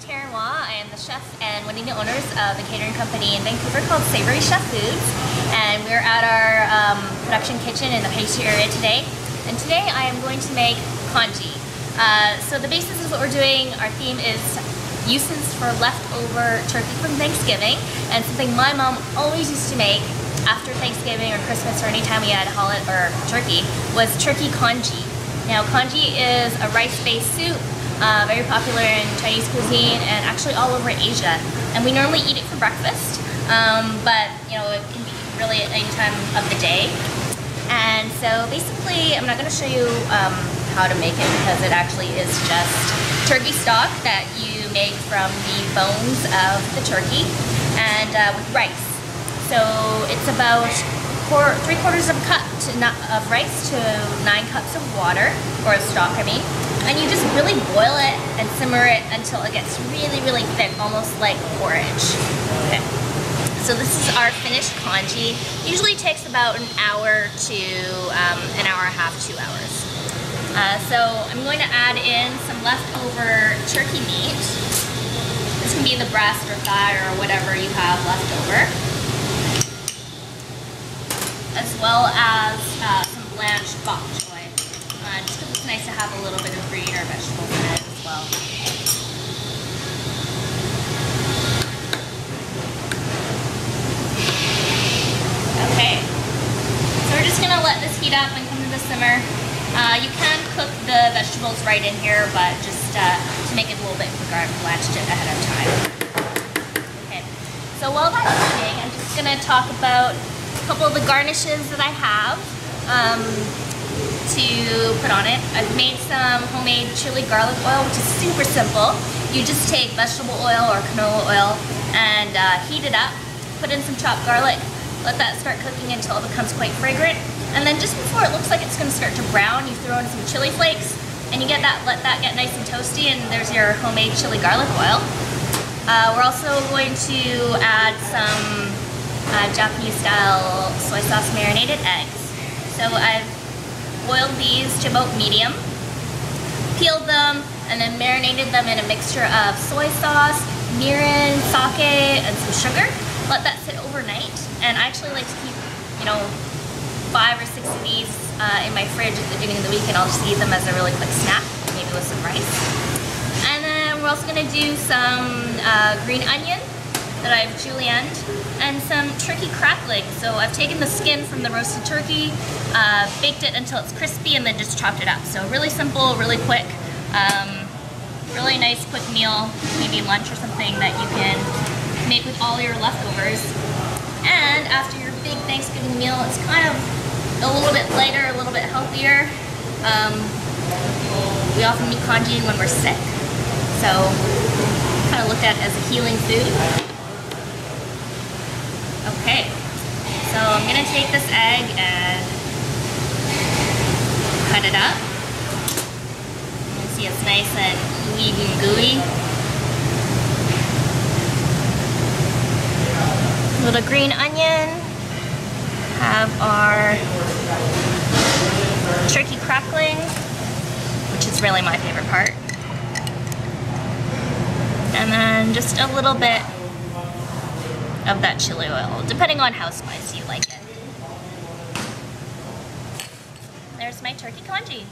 Taryn Wa. I am the chef and one of the owners of a catering company in Vancouver called Savoury Chef Foods. And we're at our um, production kitchen in the pastry area today. And today I am going to make congee. Uh, so the basis is what we're doing. Our theme is uses for leftover turkey from Thanksgiving. And something my mom always used to make after Thanksgiving or Christmas or anytime we had a holiday or turkey was turkey congee. Now congee is a rice-based soup uh, very popular in Chinese cuisine and actually all over Asia. And we normally eat it for breakfast, um, but you know it can be really at any time of the day. And so basically, I'm not going to show you um, how to make it because it actually is just turkey stock that you make from the bones of the turkey and uh, with rice. So it's about four, three quarters of a cup to, of rice to nine cups of water, or stock I mean. And you just really boil it and simmer it until it gets really, really thick, almost like porridge. Okay. So this is our finished congee. Usually takes about an hour to um, an hour and a half, two hours. Uh, so I'm going to add in some leftover turkey meat. This can be the breast or thigh or whatever you have left over. As well as uh, some blanched bok choy. Uh, just because it's nice to have a little bit of green or vegetables in it as well. Okay, so we're just gonna let this heat up and come to the simmer. Uh, you can cook the vegetables right in here, but just uh, to make it a little bit quicker, I've blanched it ahead of time. Okay, so while that's heating, I'm just gonna talk about a couple of the garnishes that I have. Um, to put on it. I've made some homemade chili garlic oil, which is super simple. You just take vegetable oil or canola oil and uh, heat it up, put in some chopped garlic, let that start cooking until it becomes quite fragrant. And then just before it looks like it's gonna start to brown, you throw in some chili flakes and you get that, let that get nice and toasty and there's your homemade chili garlic oil. Uh, we're also going to add some uh, Japanese style soy sauce marinated eggs. So I've boiled these to about medium, peeled them, and then marinated them in a mixture of soy sauce, mirin, sake, and some sugar. Let that sit overnight. And I actually like to keep, you know, five or six of these uh, in my fridge at the beginning of the week and I'll just eat them as a really quick snack, maybe with some rice. And then we're also gonna do some uh, green onion that I've julienned, and some turkey crackling. So I've taken the skin from the roasted turkey, uh, baked it until it's crispy, and then just chopped it up. So really simple, really quick, um, really nice quick meal, maybe lunch or something that you can make with all your leftovers. And after your big Thanksgiving meal, it's kind of a little bit lighter, a little bit healthier. Um, we often eat congee when we're sick. So kind of looked at as a healing food. Okay, so I'm gonna take this egg and cut it up. You see it's nice and gooey and gooey. Little green onion. Have our turkey crackling, which is really my favorite part. And then just a little bit of that chili oil, depending on how spicy you like it. There's my turkey congee.